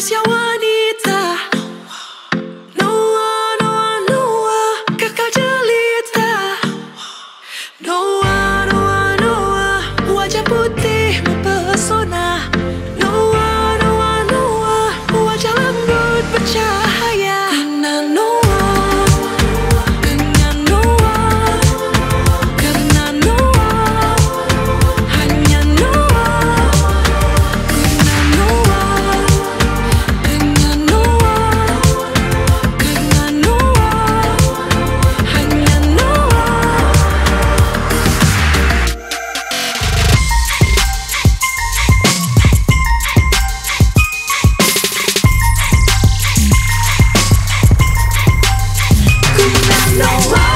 hacia No why.